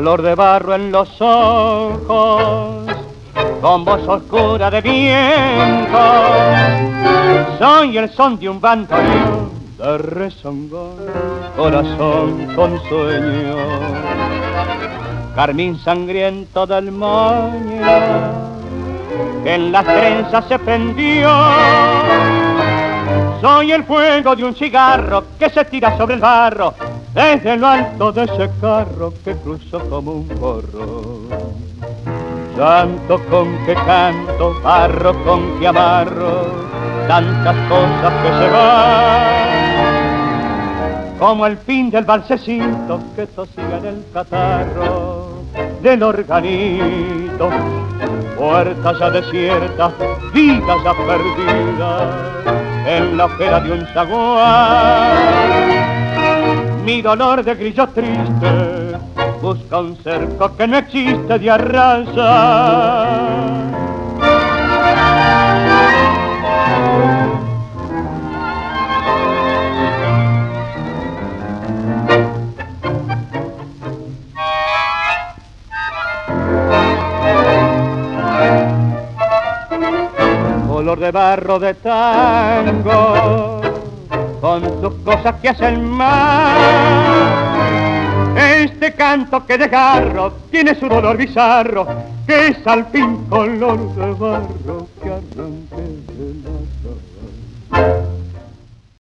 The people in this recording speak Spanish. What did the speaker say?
color de barro en los ojos, con voz oscura de viento. Soy el son de un bandoneón de rezongón, corazón con sueño. Carmín sangriento del moño, que en las trenzas se prendió. Soy el fuego de un cigarro que se tira sobre el barro desde lo alto de ese carro que cruzó como un borro. Santo con que canto, barro con que amarro, tantas cosas que se van, como el fin del balsecito que tosiga en el catarro del organito, puertas ya desiertas, vidas ya perdidas, en la ojera de un zaguán mi dolor de grillo triste busca un cerco que no existe de arrasa. Color de barro de tango con sus cosas que hacen mal. Este canto que de garro tiene su dolor bizarro, que es al fin color de barro que arranque de la